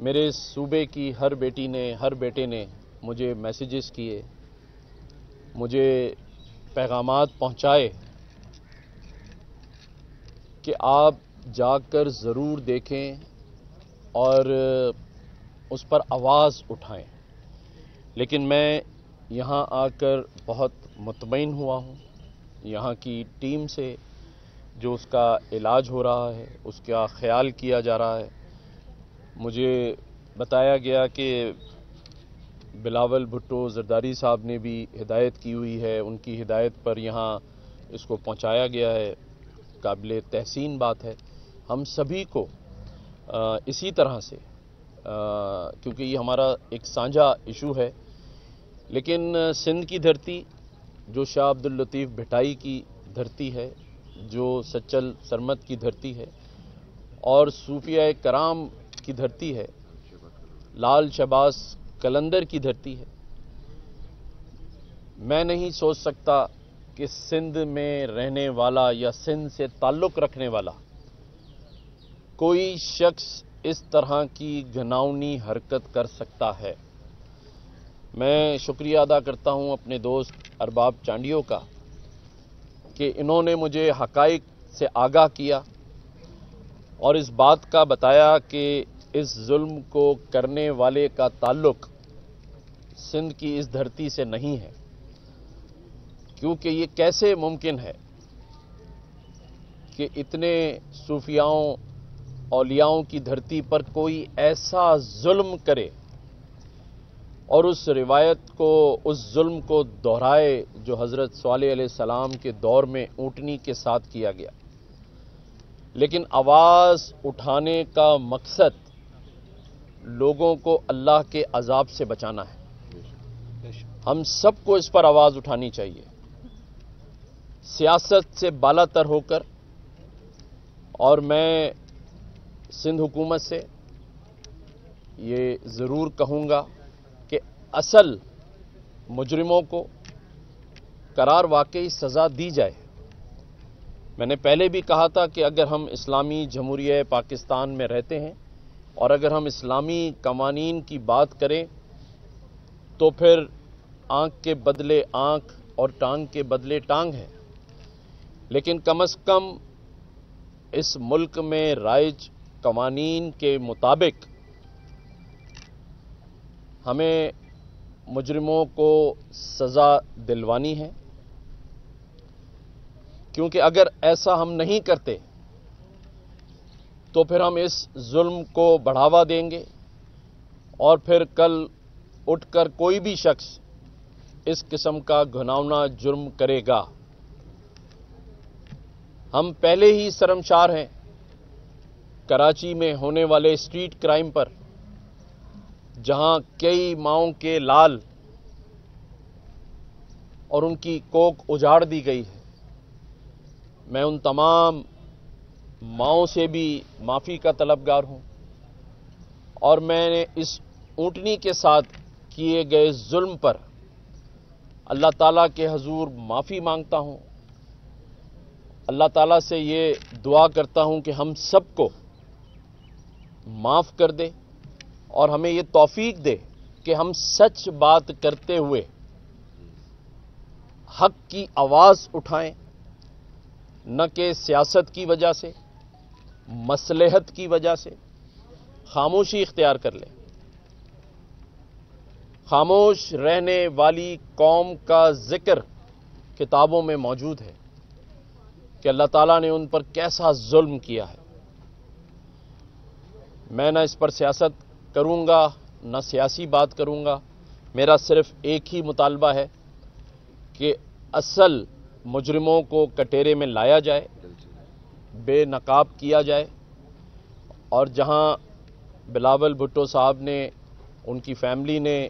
میرے صوبے کی ہر بیٹی نے، ہر بیٹے نے مجھے میسیجز کیے، مجھے پیغامات پہنچائے کہ آپ جا کر ضرور دیکھیں اور اس پر آواز اٹھائیں۔ لیکن میں یہاں آ کر بہت مطمئن ہوا ہوں۔ یہاں کی ٹیم سے جو اس کا علاج ہو رہا ہے، اس کا خیال کیا جا رہا ہے مجھے بتایا گیا کہ بلاول بھٹو زرداری صاحب نے بھی ہدایت کی ہوئی ہے۔ ان کی ہدایت پر یہاں اس کو پہنچایا گیا ہے۔ قابل تحسین بات ہے۔ ہم سبھی کو اسی طرح سے کیونکہ یہ ہمارا ایک سانجھا ایشو ہے۔ لیکن سندھ کی دھرتی، جو شاہ عبد الطیف بھٹائی کی دھرتی ہے، جو سچل سرمت کی دھرتی ہے، اور صوفیہ کرام کی دھرتی ہے۔ لال شباس کلندر کی دھرتی ہے۔ میں نہیں سوچ سکتا کہ سندھ میں رہنے والا یا سندھ سے تعلق رکھنے والا کوئی شخص اس طرح کی گھناؤنی حرکت کر سکتا ہے۔ میں شکریہ ادا کرتا ہوں اپنے دوست ارباب چانڈیوں کا کہ انہوں نے مجھے حقائق سے آگاہ کیا اور اس بات کا بتایا کہ اس ظلم کو کرنے والے کا تعلق سندھ کی اس دھرتی سے نہیں ہے۔ کیونکہ یہ کیسے ممکن ہے کہ اتنے صوفیاؤں، اولیاؤں کی دھرتی پر کوئی ایسا ظلم کرے اور اس روایت کو، اس ظلم کو دہرائے جو حضرت صلی علیہ السلام کے دور میں اونٹنی کے ساتھ کیا گیا۔ لیکن آواز اٹھانے کا مقصد لوگوں کو اللہ کے عذاب سے بچانا ہے۔ ہم سب کو اس پر آواز اٹھانی چاہیے۔ سیاست سے بالا تر ہو کر اور میں سندھ حکومت سے یہ ضرور کہوں گا اصل مجرموں کو قرار واقعی سزا دی جائے۔ میں نے پہلے بھی کہا تھا کہ اگر ہم اسلامی جمہوریہ پاکستان میں رہتے ہیں اور اگر ہم اسلامی قوانین کی بات کریں تو پھر آنکھ کے بدلے آنکھ اور ٹانگ کے بدلے ٹانگ ہے لیکن کم از کم اس ملک میں رائج قوانین کے مطابق ہمیں مجرموں کو سزا دلوانی ہے۔ کیونکہ اگر ایسا ہم نہیں کرتے تو پھر ہم اس ظلم کو بڑھاوا دیں گے اور پھر کل اٹھ کر کوئی بھی شخص اس قسم کا گھناؤنا جرم کرے گا۔ ہم پہلے ہی شرمشار ہیں کراچی میں ہونے والے اسٹریٹ کرائم پر، جہاں کئی ماؤں کے لال اور ان کی کوک اجاڑ دی گئی ہے۔ میں ان تمام ماؤں سے بھی معافی کا طلبگار ہوں اور میں نے اس اونٹنی کے ساتھ کیے گئے ظلم پر اللہ تعالیٰ کے حضور معافی مانگتا ہوں۔ اللہ تعالیٰ سے یہ دعا کرتا ہوں کہ ہم سب کو معاف کر دے اور ہمیں یہ توفیق دے کہ ہم سچ بات کرتے ہوئے حق کی آواز اٹھائیں، نہ کہ سیاست کی وجہ سے۔ مسلحت کی وجہ سے خاموشی اختیار کر لیں خاموش رہنے والی قوم کا ذکر کتابوں میں موجود ہے کہ اللہ تعالیٰ نے ان پر کیسا ظلم کیا ہے۔ میں نہ اس پر سیاست کروں گا، نہ سیاسی بات کروں گا۔ میرا صرف ایک ہی مطالبہ ہے کہ اصل مجرموں کو کٹیرے میں لایا جائے۔ بے نقاب کیا جائے۔ اور جہاں بلاول بھٹو صاحب نے، ان کی فیملی نے،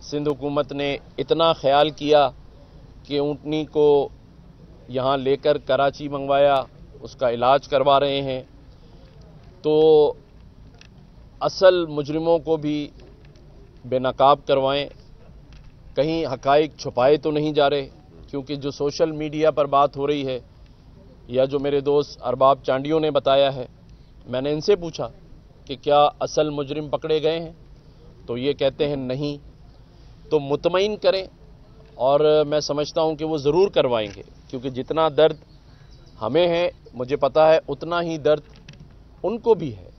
سندھ حکومت نے اتنا خیال کیا کہ اونٹنی کو یہاں لے کر کراچی منگوایا، اس کا علاج کروا رہے ہیں، تو اصل مجرموں کو بھی بے نقاب کروائیں۔ کہیں حقائق چھپائے تو نہیں جا رہے، کیونکہ جو سوشل میڈیا پر بات ہو رہی ہے یا جو میرے دوست ارباب چانڈیوں نے بتایا ہے، میں نے ان سے پوچھا کہ کیا اصل مجرم پکڑے گئے ہیں؟ تو یہ کہتے ہیں نہیں۔ تو مطمئن کریں اور میں سمجھتا ہوں کہ وہ ضرور کروائیں گے، کیونکہ جتنا درد ہمیں ہے، مجھے پتا ہے اتنا ہی درد ان کو بھی ہے۔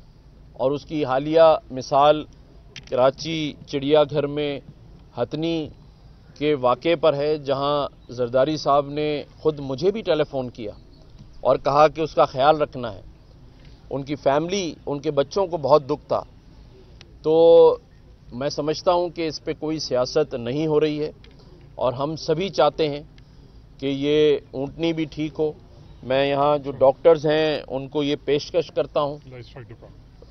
اور اس کی حالیہ مثال کراچی چڑیا گھر میں ہتنی کے واقعے پر ہے، جہاں زرداری صاحب نے خود مجھے بھی ٹیلی فون کیا۔ اور کہا کہ اس کا خیال رکھنا ہے۔ ان کی فیملی ان کے بچوں کو بہت دکھ تھا۔ تو میں سمجھتا ہوں کہ اس پہ کوئی سیاست نہیں ہو رہی ہے۔ اور ہم سبھی چاہتے ہیں کہ یہ اونٹنی بھی ٹھیک ہو۔ میں یہاں جو ڈاکٹرز ہیں ان کو یہ پیشکش کرتا ہوں۔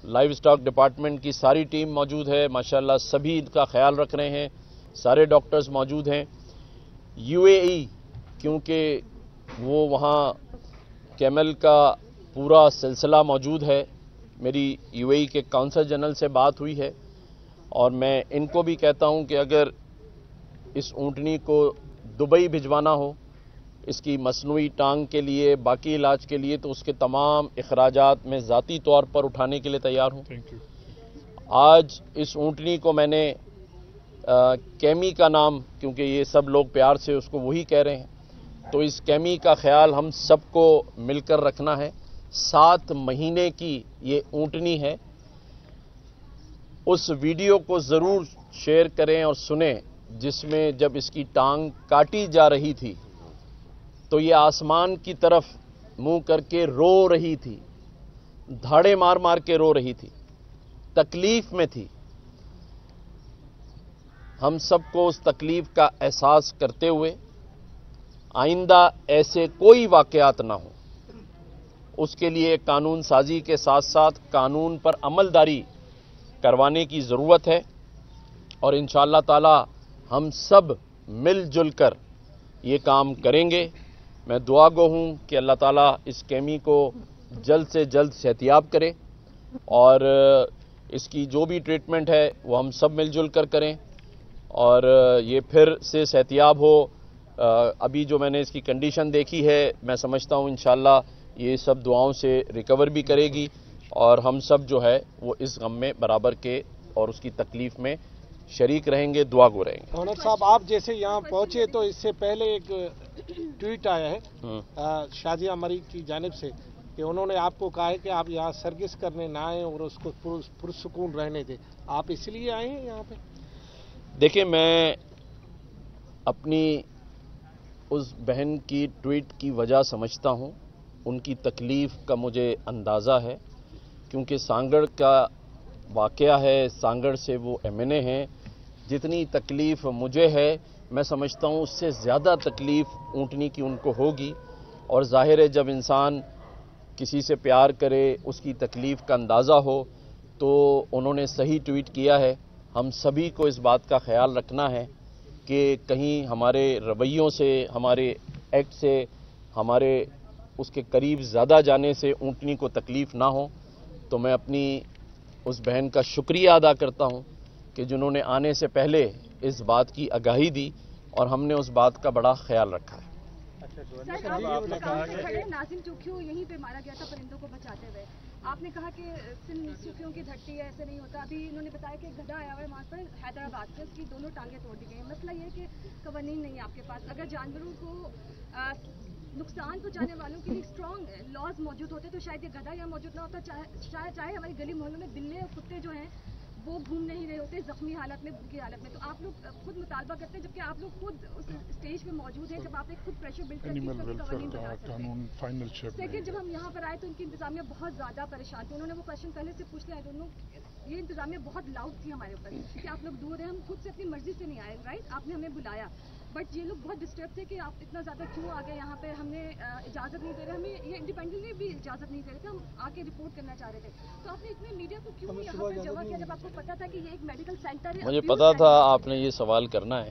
لائف سٹاک ڈپارٹمنٹ کی ساری ٹیم موجود ہے۔ ماشاءاللہ سبھی ان کا خیال رکھ رہے ہیں۔ سارے ڈاکٹرز موجود ہیں۔ یو اے ای کیونکہ وہ وہاں کیمل کا پورا سلسلہ موجود ہے۔ میری یو اے ای کے کونسل جنرل سے بات ہوئی ہے اور میں ان کو بھی کہتا ہوں کہ اگر اس اونٹنی کو دبئی بھجوانا ہو اس کی مصنوعی ٹانگ کے لیے باقی علاج کے لیے تو اس کے تمام اخراجات میں ذاتی طور پر اٹھانے کے لیے تیار ہوں۔ آج اس اونٹنی کو میں نے کیمی کا نام کیونکہ یہ سب لوگ پیار سے اس کو وہی کہہ رہے ہیں۔ تو اس کیمی کا خیال ہم سب کو مل کر رکھنا ہے۔ سات مہینے کی یہ اونٹنی ہے۔ اس ویڈیو کو ضرور شیئر کریں اور سنیں، جس میں جب اس کی ٹانگ کاٹی جا رہی تھی، تو یہ آسمان کی طرف منہ کر کے رو رہی تھی۔ دھاڑے مار مار کے رو رہی تھی۔ تکلیف میں تھی۔ ہم سب کو اس تکلیف کا احساس کرتے ہوئے آئندہ ایسے کوئی واقعات نہ ہوں۔ اس کے لیے قانون سازی کے ساتھ ساتھ قانون پر عمل داری کروانے کی ضرورت ہے اور ان شاء اللہ تعالی ہم سب مل جل کر یہ کام کریں گے۔ میں دعا گو ہوں کہ اللہ تعالیٰ اس کیمی کو جلد سے جلد صحتیاب کرے اور اس کی جو بھی ٹریٹمنٹ ہے وہ ہم سب مل جل کر کریں اور یہ پھر سے صحتیاب ہو۔ ابھی جو میں نے اس کی کنڈیشن دیکھی ہے میں سمجھتا ہوں انشاءاللہ یہ سب دعاؤں سے ریکور بھی کرے گی اور ہم سب جو ہے وہ اس غم میں برابر کے اور اس کی تکلیف میں شریک رہیں گے دعا گو رہیں گے۔ گورنر صاحب آپ جیسے یہاں پہنچے تو اس سے پہلے ایک ٹویٹ آیا ہے شادیہ مری کی جانب سے کہ انہوں نے آپ کو کہا ہے کہ آپ یہاں سروس کرنے نہ آئیں اور اس کو پرسکون رہنے دیں۔ آپ اس لیے آئے ہیں یہاں پہ؟ دیکھیں میں اپنی اس بہن کی ٹویٹ کی وجہ سمجھتا ہوں۔ ان کی تکلیف کا مجھے اندازہ ہے، کیونکہ سانگڑ کا واقعہ ہے، سانگڑ سے وہ ایم این اے ہیں۔ جتنی تکلیف مجھے ہے، میں سمجھتا ہوں اس سے زیادہ تکلیف اونٹنی کی ان کو ہوگی۔ اور ظاہر ہے، جب انسان کسی سے پیار کرے، اس کی تکلیف کا اندازہ ہو، تو انہوں نے صحیح ٹویٹ کیا ہے۔ ہم سبھی کو اس بات کا خیال رکھنا ہے۔ کہ کہیں ہمارے رویوں سے ہمارے ایکٹ سے ہمارے اس کے قریب زیادہ جانے سے اونٹنی کو تکلیف نہ ہو۔ تو میں اپنی اس بہن کا شکریہ ادا کرتا ہوں کہ جنہوں نے آنے سے پہلے اس بات کی آگاہی دی اور ہم نے اس بات کا بڑا خیال رکھا ہے۔ آپ نے کہا کہ سوکھیوں کی دھرتی ہے ایسے نہیں ہوتا۔ ابھی انہوں نے بتایا کہ گدھا آیا ہوا ہے وہاں پر، حیدرآباد سے، اس کی دونوں ٹانگیں توڑ دی گئی ہیں مسئلہ یہ ہے کہ قوانین نہیں ہے آپ کے پاس۔ اگر جانوروں کو نقصان پہنچانے والوں کے لیے اسٹرانگ لاز موجود ہوتے تو شاید یہ گدھا یہاں موجود نہ ہوتا شاید چاہے ہماری گلی محلوں میں بلے اور کتے جو ہیں وہ گھوم نہیں رہے ہوتے زخمی حالت میں کی حالت میں۔ تو آپ لوگ خود مطالبہ کرتے ہیں جبکہ آپ لوگ خود اس اسٹیج پہ موجود ہیں جب آپ ایک خود پریشر بلڈ لیکن جب ہم یہاں پر آئے تو ان کی انتظامیہ بہت زیادہ پریشان تھی۔ انہوں نے وہ کوشچن پہلے سے پوچھ لیا دونوں یہ انتظامیہ بہت لاؤڈ تھی ہمارے اوپر۔ کہ آپ لوگ دور ہیں ہم خود سے اپنی مرضی سے نہیں آئے رائٹ آپ نے ہمیں بلایا۔ بٹ یہ لوگ بہت ڈسٹرب تھے کہ آپ اتنا زیادہ کیوں آ گئے؟ یہاں پہ ہم نے اجازت نہیں دے رہے ہمیں یہ انڈیپینڈنٹلی بھی اجازت نہیں دے رہے تھے ہم آ کے رپورٹ کرنا چاہ رہے تھے۔ تو آپ نے اتنے میڈیا کو کیوں یہاں پر جمع کیا جب آپ کو پتا تھا کہ یہ ایک میڈیکل سینٹر ہے؟ مجھے پتا تھا آپ نے یہ سوال کرنا ہے۔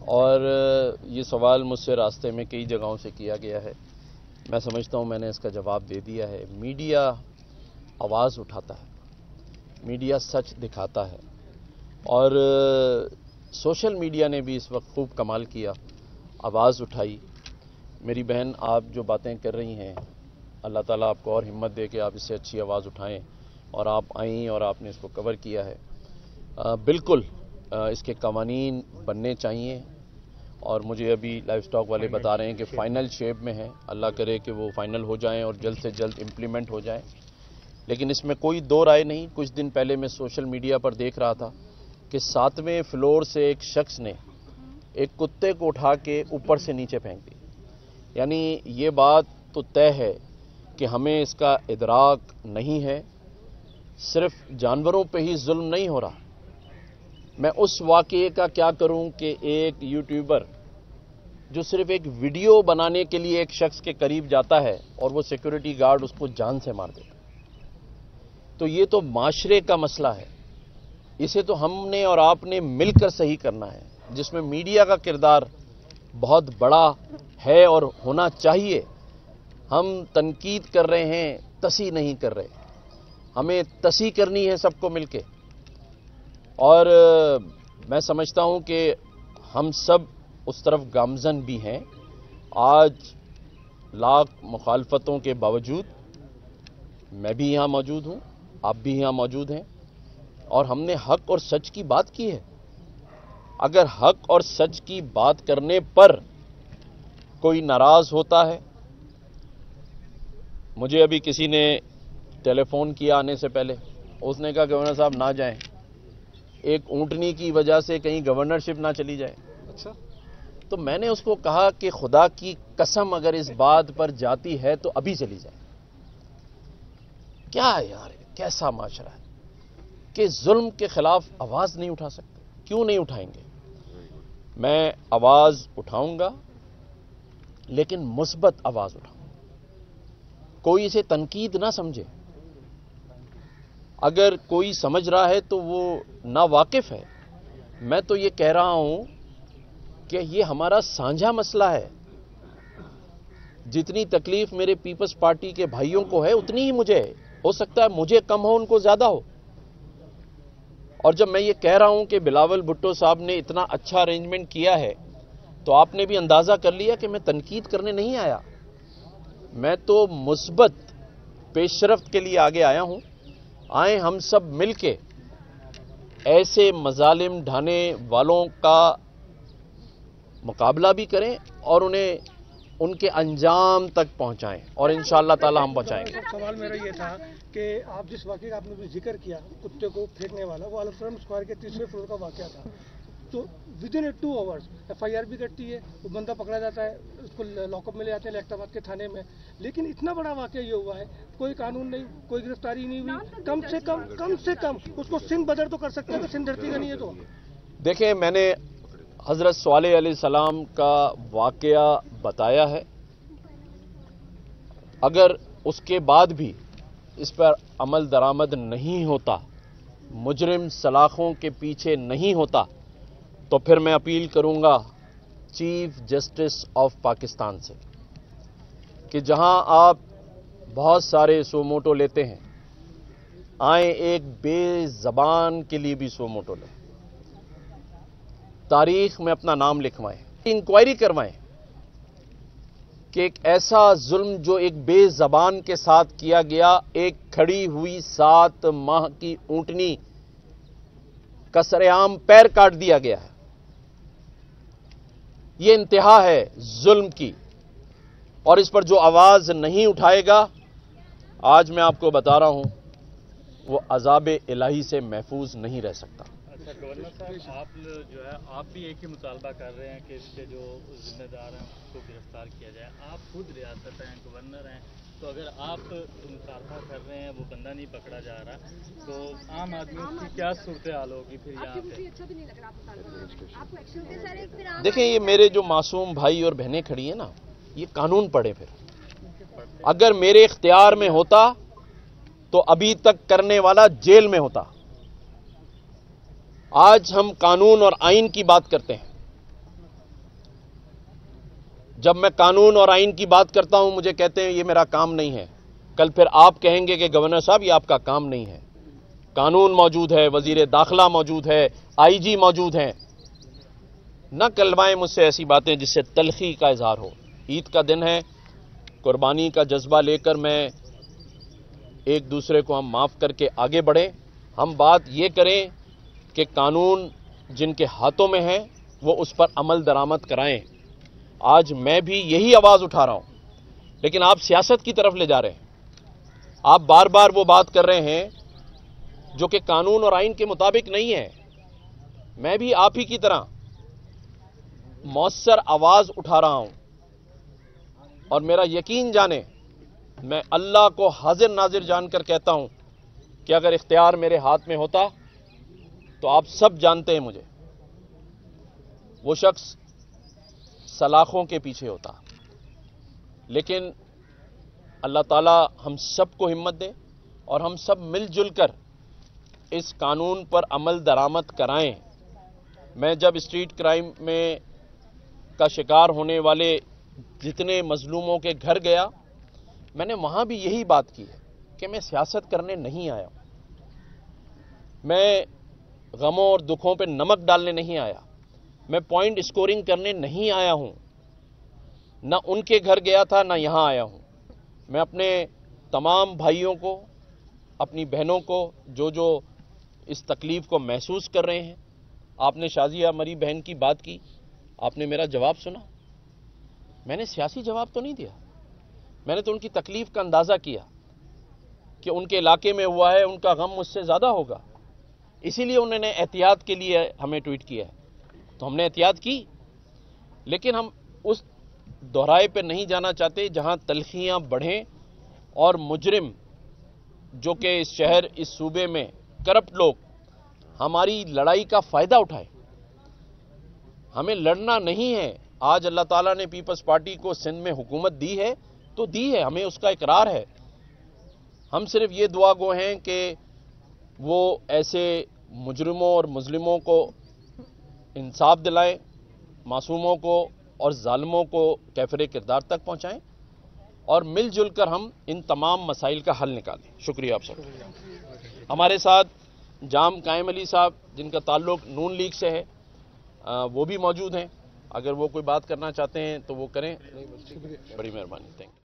اور یہ سوال مجھ سے راستے میں کئی جگہوں سے کیا گیا ہے۔ میں سمجھتا ہوں میں نے اس کا جواب دے دیا ہے۔ میڈیا آواز اٹھاتا ہے۔ میڈیا سچ دکھاتا ہے۔ اور سوشل میڈیا نے بھی اس وقت خوب کمال کیا، آواز اٹھائی۔ میری بہن، آپ جو باتیں کر رہی ہیں، اللہ تعالیٰ آپ کو اور ہمت دے کہ آپ اس سے اچھی آواز اٹھائیں اور آپ آئیں اور آپ نے اس کو کور کیا ہے۔ بالکل اس کے قوانین بننے چاہیے۔ اور مجھے ابھی لائف سٹاک والے بتا رہے ہیں کہ فائنل شیپ میں ہے اللہ کرے کہ وہ فائنل ہو جائیں اور جلد سے جلد امپلیمنٹ ہو جائیں۔ لیکن اس میں کوئی دو رائے نہیں۔ کچھ دن پہلے میں سوشل میڈیا پر دیکھ رہا تھا۔ کہ ساتویں فلور سے ایک شخص نے ایک کتے کو اٹھا کے اوپر سے نیچے پھینک دی۔ یعنی یہ بات تو طے ہے کہ ہمیں اس کا ادراک نہیں ہے، صرف جانوروں پہ ہی ظلم نہیں ہو رہا۔ میں اس واقعے کا کیا کروں کہ ایک یوٹیوبر جو صرف ایک ویڈیو بنانے کے لیے ایک شخص کے قریب جاتا ہے اور وہ سیکورٹی گارڈ اس کو جان سے مار دیتا تو یہ تو معاشرے کا مسئلہ ہے۔ اسے تو ہم نے اور آپ نے مل کر صحیح کرنا ہے، جس میں میڈیا کا کردار بہت بڑا ہے اور ہونا چاہیے۔ ہم تنقید کر رہے ہیں تسی نہیں کر رہے۔ ہمیں تسی کرنی ہے سب کو مل کے۔ اور میں سمجھتا ہوں کہ ہم سب اس طرف گامزن بھی ہیں۔ آج لاکھ مخالفتوں کے باوجود میں بھی یہاں موجود ہوں، آپ بھی یہاں موجود ہیں۔ اور ہم نے حق اور سچ کی بات کی ہے۔ اگر حق اور سچ کی بات کرنے پر کوئی ناراض ہوتا ہے مجھے ابھی کسی نے ٹیلی فون کیا آنے سے پہلے۔ اس نے کہا گورنر صاحب نہ جائیں۔ ایک اونٹنی کی وجہ سے کہیں گورنرشپ نہ چلی جائے۔ اچھا۔ تو میں نے اس کو کہا کہ خدا کی قسم اگر اس بات پر جاتی ہے تو ابھی چلی جائے۔ کیا ہے یار کیسا معاشرہ ہے؟ کہ ظلم کے خلاف آواز نہیں اٹھا سکتے۔ کیوں نہیں اٹھائیں گے؟ میں آواز اٹھاؤں گا، لیکن مثبت آواز اٹھاؤں گا۔ کوئی اسے تنقید نہ سمجھے۔ اگر کوئی سمجھ رہا ہے تو وہ نا واقف ہے۔ میں تو یہ کہہ رہا ہوں کہ یہ ہمارا سانجھا مسئلہ ہے۔ جتنی تکلیف میرے پیپلز پارٹی کے بھائیوں کو ہے، اتنی ہی مجھے ہو سکتا ہے مجھے کم ہو، ان کو زیادہ ہو۔ اور جب میں یہ کہہ رہا ہوں کہ بلاول بھٹو صاحب نے اتنا اچھا ارینجمنٹ کیا ہے، تو آپ نے بھی اندازہ کر لیا کہ میں تنقید کرنے نہیں آیا؟ میں تو مثبت پیشرفت کے لیے آگے آیا ہوں۔ آئیں ہم سب مل کے ایسے مظالم ڈھانے والوں کا مقابلہ بھی کریں اور انہیں ان کے انجام تک پہنچائیں اور ان شاء اللہ تعالی ہم پہنچائیں گے۔ سوال میرا یہ تھا کہ آپ جس واقعے کا آپ نے ذکر کیا کتے کو پھینکنے والا وہ الفرم اسکوائر کے تیسرے فلور کا واقعہ تھا۔ تو within two hours F I R بھی کٹتی ہے وہ بندہ پکڑا جاتا ہے اس کو لاک اپ میں لے جاتے ہیں لہٹا کے تھانے میں۔ لیکن اتنا بڑا واقعہ یہ ہوا ہے کوئی قانون نہیں کوئی گرفتاری نہیں ہوئی۔ کم سے کم کم سے کم اس کو سن بدر تو کر سکتے ہیں سن دھرتی کا نہیں ہے تو۔ دیکھیں میں نے حضرت صالح علیہ السلام کا واقعہ بتایا ہے۔ اگر اس کے بعد بھی اس پر عمل درآمد نہیں ہوتا، مجرم سلاخوں کے پیچھے نہیں ہوتا، تو پھر میں اپیل کروں گا چیف جسٹس آف پاکستان سے کہ جہاں آپ بہت سارے سو موٹو لیتے ہیں، آئیں ایک بے زبان کے لیے بھی سو موٹو لیں۔ تاریخ میں اپنا نام لکھوائیں، انکوائری کروائیں کہ ایک ایسا ظلم جو ایک بے زبان کے ساتھ کیا گیا، ایک کھڑی ہوئی سات ماہ کی اونٹنی کسر عام پیر کاٹ دیا گیا ہے۔ یہ انتہا ہے ظلم کی۔ اور اس پر جو آواز نہیں اٹھائے گا، آج میں آپ کو بتا رہا ہوں، وہ عذاب الہی سے محفوظ نہیں رہ سکتا۔ گورنر صاحب آپ جو ہے آپ بھی ایک ہی مطالبہ کر رہے ہیں کہ اس کے جو ذمہ دار ہیں اس کو گرفتار کیا جائے۔ آپ خود ریاست ہیں گورنر ہیں تو اگر آپ مطالبہ کر رہے ہیں وہ بندہ نہیں پکڑا جا رہا تو عام آدمی کی کیا صورتحال ہوگی پھر یہاں پہ؟ دیکھیں یہ میرے جو معصوم بھائی اور بہنیں کھڑی ہیں نا یہ قانون پڑھے پھر۔ اگر میرے اختیار میں ہوتا تو ابھی تک کرنے والا جیل میں ہوتا۔ آج ہم قانون اور آئین کی بات کرتے ہیں۔ جب میں قانون اور آئین کی بات کرتا ہوں، مجھے کہتے ہیں، یہ میرا کام نہیں ہے۔ کل پھر آپ کہیں گے کہ گورنر صاحب، یہ آپ کا کام نہیں ہے۔ قانون موجود ہے، وزیر داخلہ موجود ہے، آئی جی موجود ہیں۔ نہ کلوائیں مجھ سے ایسی باتیں جس سے تلخی کا اظہار ہو۔ عید کا دن ہے، قربانی کا جذبہ لے کر میں ایک دوسرے کو ہم معاف کر کے آگے بڑھیں۔ ہم بات یہ کریں کہ قانون جن کے ہاتھوں میں ہے وہ اس پر عمل درآمد کرائیں۔ آج میں بھی یہی آواز اٹھا رہا ہوں۔ لیکن آپ سیاست کی طرف لے جا رہے ہیں۔ آپ بار بار وہ بات کر رہے ہیں جو کہ قانون اور آئین کے مطابق نہیں ہے۔ میں بھی آپ ہی کی طرح مؤثر آواز اٹھا رہا ہوں۔ اور میرا یقین جانے، میں اللہ کو حاضر ناظر جان کر کہتا ہوں کہ اگر اختیار میرے ہاتھ میں ہوتا تو آپ سب جانتے ہیں مجھے۔ وہ شخص سلاخوں کے پیچھے ہوتا۔ لیکن اللہ تعالی ہم سب کو ہمت دے اور ہم سب مل جل کر اس قانون پر عمل درآمد کرائیں۔ میں جب اسٹریٹ کرائم میں کا شکار ہونے والے جتنے مظلوموں کے گھر گیا، میں نے وہاں بھی یہی بات کی ہے کہ میں سیاست کرنے نہیں آیا۔ ہوں میں غموں اور دکھوں پہ نمک ڈالنے نہیں آیا۔ میں پوائنٹ اسکورنگ کرنے نہیں آیا ہوں۔ نہ ان کے گھر گیا تھا، نہ یہاں آیا ہوں۔ میں اپنے تمام بھائیوں کو، اپنی بہنوں کو جو جو اس تکلیف کو محسوس کر رہے ہیں، آپ نے شازیہ مری بہن کی بات کی، آپ نے میرا جواب سنا۔ میں نے سیاسی جواب تو نہیں دیا۔ میں نے تو ان کی تکلیف کا اندازہ کیا کہ ان کے علاقے میں ہوا ہے، ان کا غم مجھ سے زیادہ ہوگا۔ اسی لیے انہوں نے احتیاط کے لیے ہمیں ٹویٹ کیا ہے۔ تو ہم نے احتیاط کی، لیکن ہم اس دہرائے پہ نہیں جانا چاہتے جہاں تلخیاں بڑھیں اور مجرم، جو کہ اس شہر، اس صوبے میں کرپٹ لوگ، ہماری لڑائی کا فائدہ اٹھائے۔ ہمیں لڑنا نہیں ہے۔ آج اللہ تعالیٰ نے پیپلز پارٹی کو سندھ میں حکومت دی ہے، تو دی ہے، ہمیں اس کا اقرار ہے۔ ہم صرف یہ دعا گو ہیں کہ وہ ایسے مجرموں اور مظلموں کو انصاف دلائیں، معصوموں کو اور ظالموں کو کیفر کردار تک پہنچائیں اور مل جل کر ہم ان تمام مسائل کا حل نکالیں۔ شکریہ آپ سب۔ ہمارے ساتھ جام قائم علی صاحب، جن کا تعلق نون لیگ سے ہے وہ بھی موجود ہیں۔ اگر وہ کوئی بات کرنا چاہتے ہیں تو وہ کریں۔ بڑی مہربانی۔ تھینک